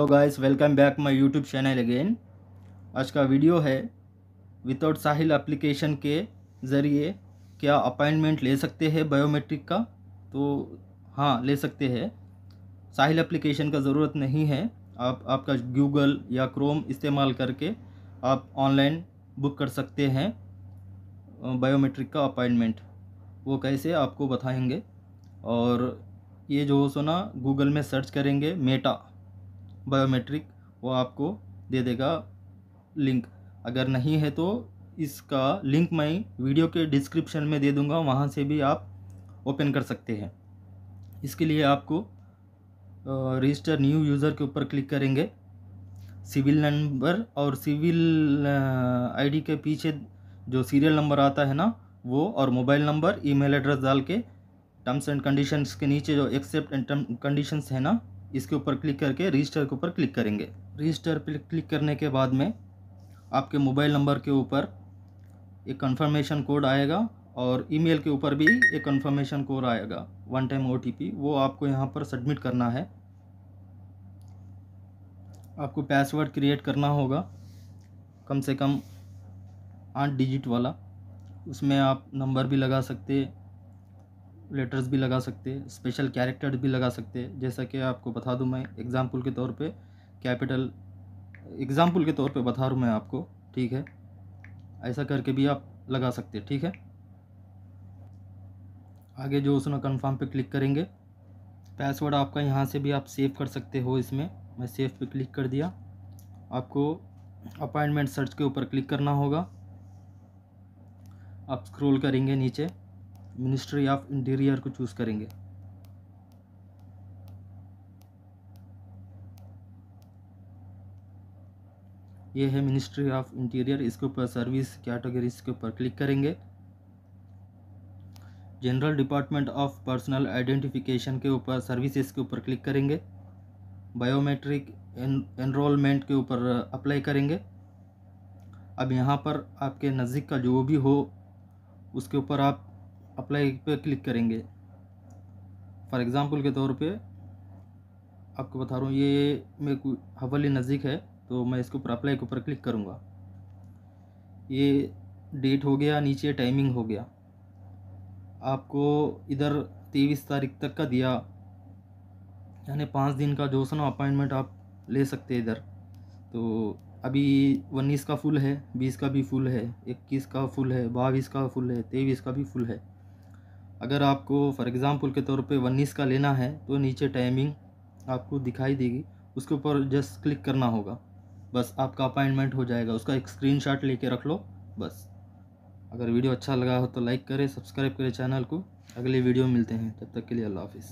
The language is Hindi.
Hello guys welcome back my YouTube channel again आज का वीडियो है विदाउट साहिल एप्लीकेशन के ज़रिए क्या अपॉइंटमेंट ले सकते हैं बायोमेट्रिक का? तो हाँ ले सकते हैं। साहिल एप्लीकेशन का ज़रूरत नहीं है। आप, आपका गूगल या क्रोम इस्तेमाल करके आप ऑनलाइन बुक कर सकते हैं बायोमेट्रिक का अपॉइंटमेंट वो कैसे, आपको बताएँगे। और ये जो सो ना गूगल में सर्च करेंगे मेटा बायोमेट्रिक वो आपको दे देगा लिंक अगर नहीं है तो इसका लिंक मैं वीडियो के डिस्क्रिप्शन में दे दूँगा, वहाँ से भी आप ओपन कर सकते हैं. इसके लिए आपको रजिस्टर न्यू यूज़र के ऊपर क्लिक करेंगे. सिविल नंबर और सिविल आईडी के पीछे जो सीरियल नंबर आता है ना, वो और मोबाइल नंबर ईमेल एड्रेस डाल के टर्म्स एंड कंडीशंस के नीचे जो एक्सेप्ट एंड कंडीशंस है ना इसके ऊपर क्लिक करके रजिस्टर के ऊपर क्लिक करेंगे। रजिस्टर पर क्लिक करने के बाद में आपके मोबाइल नंबर के ऊपर एक कंफर्मेशन कोड आएगा और ईमेल के ऊपर भी एक कंफर्मेशन कोड आएगा। वन टाइम ओटीपी वो आपको यहाँ पर सबमिट करना है। आपको पासवर्ड क्रिएट करना होगा। कम से कम आठ डिजिट वाला। उसमें आप नंबर भी लगा सकते लेटर्स भी लगा सकते हैं स्पेशल कैरेक्टर भी लगा सकते। हैं जैसा कि आपको बता दूँ मैं एग्ज़ाम्पल के तौर पे कैपिटल एग्ज़ाम्पल के तौर पे बता रहा हूँ मैं आपको, ठीक है? ऐसा करके भी आप लगा सकते हैं ठीक है? आगे जो उसमें कंफर्म पे क्लिक करेंगे पासवर्ड आपका यहाँ से भी आप सेव कर सकते हो इसमें। मैं सेव पे क्लिक कर दिया। आपको अपॉइंटमेंट सर्च के ऊपर क्लिक करना होगा। आप स्क्रॉल करेंगे नीचे। मिनिस्ट्री ऑफ़ इंटीरियर को चूज़ करेंगे। ये है मिनिस्ट्री ऑफ़ इंटीरियर, इसके ऊपर सर्विस कैटेगरीज के ऊपर क्लिक करेंगे। General department of personal identification के ऊपर सर्विसेज़ के ऊपर क्लिक करेंगे। बायोमेट्रिक एनरोलमेंट के ऊपर अप्लाई करेंगे। अब यहाँ पर आपके नज़दीक का जो भी हो, उसके ऊपर आप अप्लाई पे क्लिक करेंगे। फॉर एग्ज़ाम्पल के तौर पे, आपको बता रहा हूँ, ये मेरे को हवली नज़दीक है तो मैं इसके ऊपर अप्लाई के ऊपर क्लिक करूँगा। ये डेट हो गया, नीचे टाइमिंग हो गया। आपको इधर तेईस तारीख तक का दिया, यानी पाँच दिन का जो सुनो अपॉइंटमेंट आप ले सकते इधर। तो अभी उन्नीस का फुल है, बीस का भी फुल है, इक्कीस का फुल है, बाईस का फुल है, तेईस का भी फुल है। अगर आपको फॉर एग्ज़ाम्पल के तौर पे उन्नीस का लेना है तो नीचे टाइमिंग आपको दिखाई देगी। उसके ऊपर जस्ट क्लिक करना होगा। बस आपका अपॉइंटमेंट हो जाएगा। उसका एक स्क्रीन शॉट लेके रख लो। बस। अगर वीडियो अच्छा लगा हो तो लाइक करें सब्सक्राइब करें चैनल को। अगले वीडियो मिलते हैं। तब तक के लिए अल्लाह हाफिज़।